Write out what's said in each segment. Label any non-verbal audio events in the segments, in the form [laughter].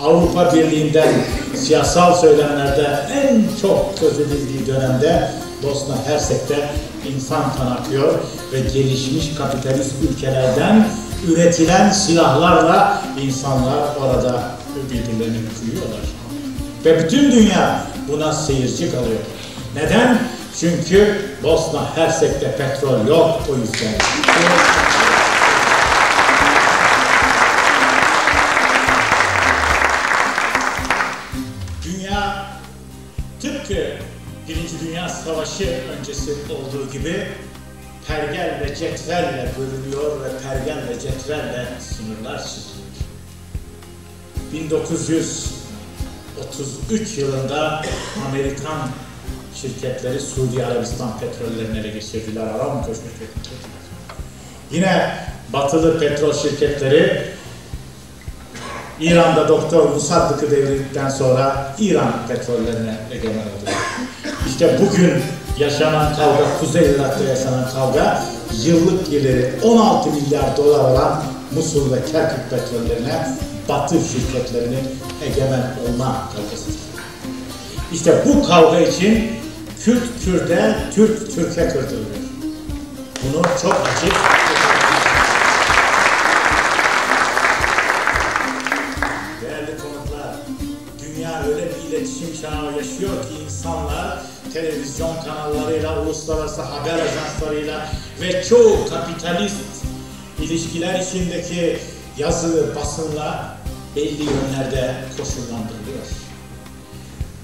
Avrupa Birliği'nden siyasal söylemlerde en çok söz edildiği dönemde Bosna Hersek'te insan kan akıyor ve gelişmiş kapitalist ülkelerden üretilen silahlarla insanlar orada birbirlerini kıyıyorlar. Ve bütün dünya buna seyirci kalıyor. Neden? Çünkü Bosna Hersek'te petrol yok o yüzden. Savaşı öncesi olduğu gibi pergel ve cetvelle bölünüyor ve pergel ve cetvelle sınırlar çiziliyor. 1933 yılında Amerikan şirketleri Suudi Arabistan petrollerini ele geçirdiler. Aramco şirketleri. Yine batılı petrol şirketleri İran'da Doktor Musaddık'ı devirdikten sonra İran petrollerine egemen oldu. İşte bugün yaşanan kavga, Kuzey Irak'ta yaşanan kavga yıllık geliri 16 milyar dolar olan Musul ve Kerkük petrollerine Batı şirketlerinin egemen olma kavgasıdır. İşte bu kavga için Kürt Kürt'e, Türk Türk'e kırdırılıyor. Bunu çok açık Değerli konuklar, dünya öyle bir iletişim çağı yaşıyor ki insanlar televizyon kanallarıyla, uluslararası haber ajanslarıyla ve çoğu kapitalist ilişkiler içindeki yazılı basınla belli yönlerde koşullandırılıyor.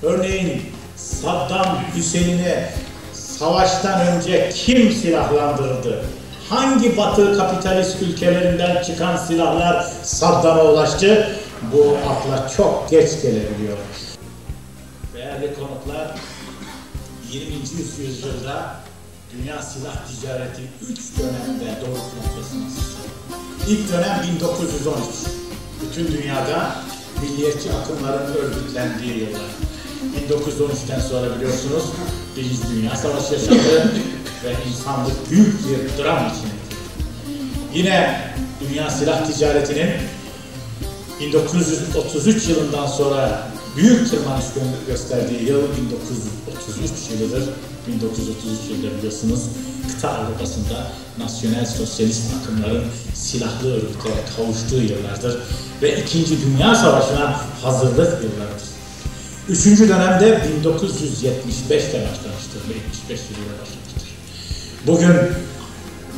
Örneğin Saddam Hüseyin'i savaştan önce kim silahlandırdı? Hangi batı kapitalist ülkelerinden çıkan silahlar Saddam'a ulaştı? Bu akla çok geç gelebiliyor. Değerli konuklar, 20. yüzyılda dünya silah ticareti 3 dönemde doruk noktasına sıçradı. İlk dönem 1913. Bütün dünyada milliyetçi akımların örgütlendiği yıllar. 1913'ten sonra biliyorsunuz Birinci Dünya Savaşı yaşandı [laughs] ve insanlık büyük bir dram içine girdi. Yine dünya silah ticaretinin 1933 yılından sonra büyük tırmanış gösterdiği yıl 1933 yılıdır. 1933 yılında biliyorsunuz kıta Avrupa'sında nasyonel sosyalist akımların silahlı örgütlere kavuştuğu yıllardır ve İkinci Dünya Savaşı'na hazırlık yıllarıdır. Üçüncü dönemde 1975'te başlamıştır ve 75 yılında başlamıştır. Bugün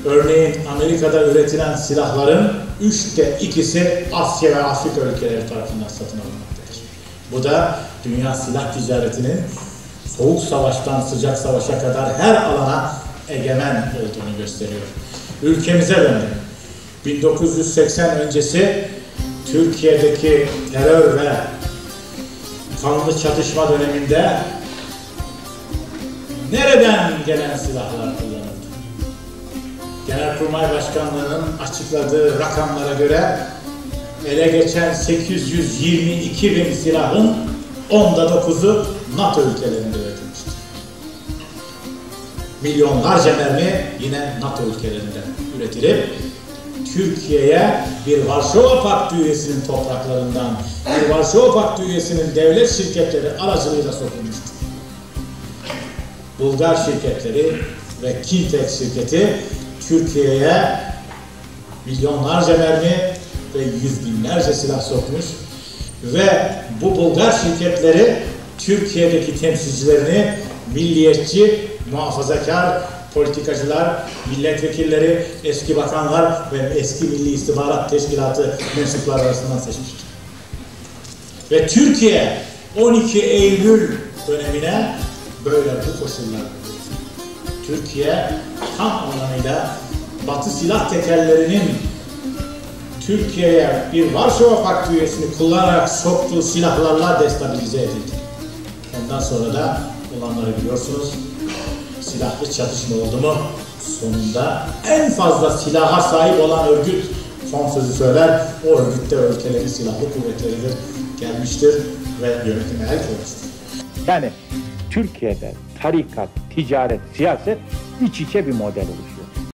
örneğin Amerika'da üretilen silahların üçte ikisi Asya ve Afrika ülkeleri tarafından satın alınmaktadır. Bu da dünya silah ticaretinin soğuk savaştan sıcak savaşa kadar her alana egemen olduğunu gösteriyor. Ülkemize dönelim. 1980 öncesi Türkiye'deki terör ve kanlı çatışma döneminde nereden gelen silahlar kullanıldı? Genelkurmay Başkanlığı'nın açıkladığı rakamlara göre ele geçen 822 bin silahın onda dokuzu NATO ülkelerinde üretilmiştir. Milyonlarca mermi yine NATO ülkelerinden üretilip Türkiye'ye bir Varşova Paktı üyesinin topraklarından bir Varşova Paktı üyesinin devlet şirketleri aracılığıyla sokulmuştur. Bulgar şirketleri ve Kintex şirketi Türkiye'ye milyonlarca mermi ve yüz binlerce silah sokmuş ve bu Bulgar şirketleri Türkiye'deki temsilcilerini milliyetçi, muhafazakar politikacılar, milletvekilleri, eski bakanlar ve eski Milli İstihbarat Teşkilatı mensupları arasından seçmiştir. Ve Türkiye 12 Eylül dönemine böyle bu koşullar Türkiye tam anlamıyla Batı silah tekerlerinin Türkiye'ye bir Varşova Paktı üyesini kullanarak soktuğu silahlarla destabilize edildi. Ondan sonra da olanları biliyorsunuz. Silahlı çatışma oldu mu sonunda en fazla silaha sahip olan örgüt son sözü söyler. O örgütte ülkelerin silahlı kuvvetleridir gelmiştir ve yönetime el koymuştur. Yani Türkiye'de tarikat, ticaret, siyaset iç içe bir model oluşuyor.